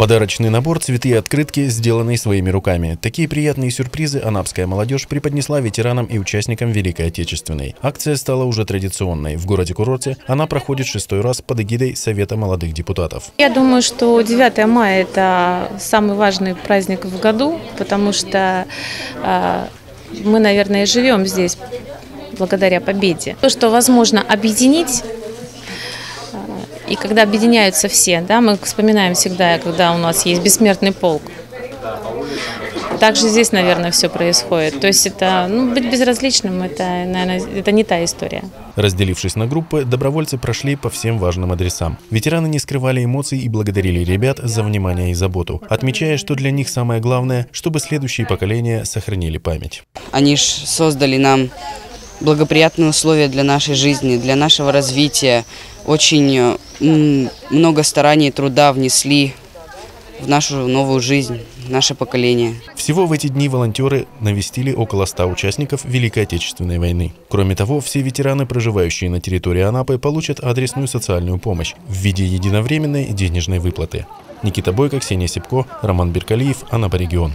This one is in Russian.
Подарочный набор, цветы и открытки, сделанные своими руками. Такие приятные сюрпризы анапская молодежь преподнесла ветеранам и участникам Великой Отечественной. Акция стала уже традиционной. В городе-курорте она проходит шестой раз под эгидой Совета молодых депутатов. Я думаю, что 9 мая – это самый важный праздник в году, потому что э, мы, наверное, живем здесь благодаря победе. То, что возможно объединить, и когда объединяются все, да, мы вспоминаем всегда, когда у нас есть бессмертный полк. Также здесь, наверное, все происходит. То есть это, ну, быть безразличным, это, наверное, это не та история. Разделившись на группы, добровольцы прошли по всем важным адресам. Ветераны не скрывали эмоций и благодарили ребят за внимание и заботу, отмечая, что для них самое главное, чтобы следующие поколения сохранили память. Они ж создали нам благоприятные условия для нашей жизни, для нашего развития. Очень много стараний и труда внесли в нашу новую жизнь, наше поколение. Всего в эти дни волонтеры навестили около 100 участников Великой Отечественной войны. Кроме того, все ветераны, проживающие на территории Анапы, получат адресную социальную помощь в виде единовременной денежной выплаты. Никита Бойко, Ксения Сипко, Роман Беркалиев, Анапа регион.